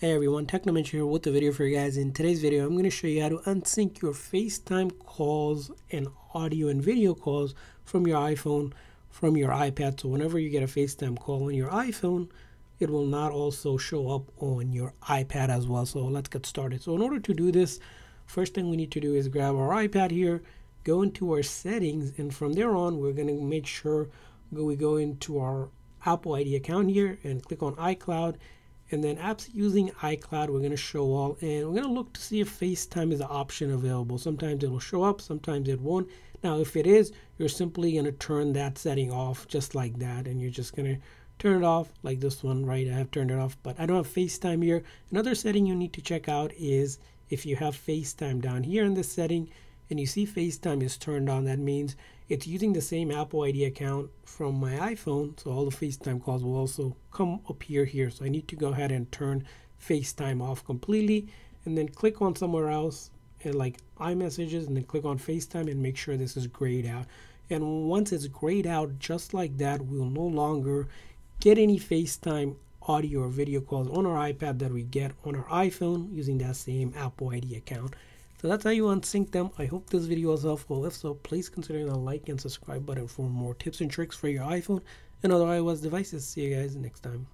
Hey everyone, Technomentary here with the video for you guys. In today's video, I'm going to show you how to unsync your FaceTime calls and audio and video calls from your iPhone, from your iPad. So whenever you get a FaceTime call on your iPhone, it will not also show up on your iPad as well. So let's get started. So in order to do this, first thing we need to do is grab our iPad here, go into our settings, and from there on, we're going to make sure we go into our Apple ID account here and click on iCloud and then apps using iCloud, we're going to show all, and we're going to look to see if FaceTime is an option available. Sometimes it will show up, sometimes it won't. Now, if it is, you're simply going to turn that setting off just like that, and you're just going to turn it off like this one, right? I have turned it off, but I don't have FaceTime here. Another setting you need to check out is if you have FaceTime down here in this setting, and you see FaceTime is turned on, that means it's using the same Apple ID account from my iPhone. So all the FaceTime calls will also come appear here. So I need to go ahead and turn FaceTime off completely and then click on somewhere else and like iMessages and then click on FaceTime and make sure this is grayed out. And once it's grayed out just like that, we'll no longer get any FaceTime audio or video calls on our iPad that we get on our iPhone using that same Apple ID account. So that's how you unsync them. I hope this video was helpful. If so, please consider the like and subscribe button for more tips and tricks for your iPhone and other iOS devices. See you guys next time.